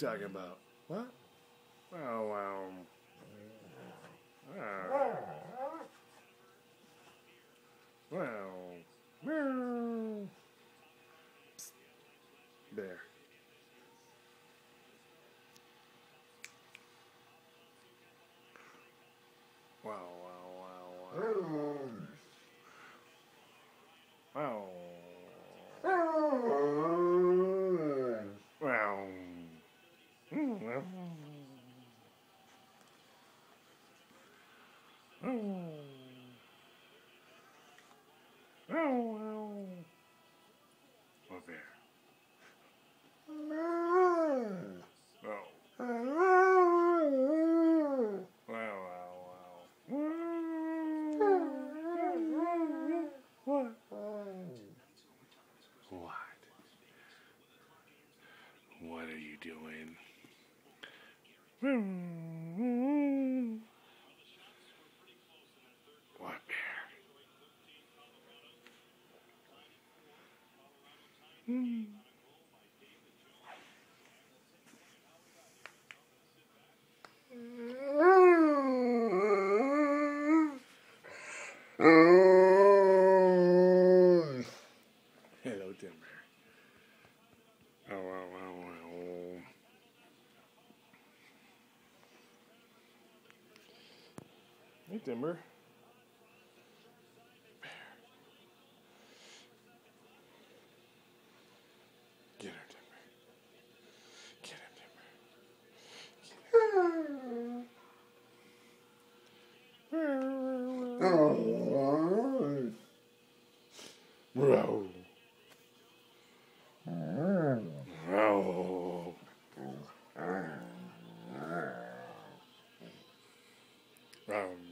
you talking about? What? Oh, wow. Wow. Wow. Meow. Psst. There. Wow, wow, wow, wow. Wow. Wow. Mm, wow. Oh. Oh, wow. Well, there. Oh. Wow, wow, wow. What? Hmm. Oh, oh. hmm. What? What are you doing? What. Hello, Timber. Oh, wow, wow, wow. Hey, Timber. Get her, Timber. Get him, Timber. Row. Row. Row.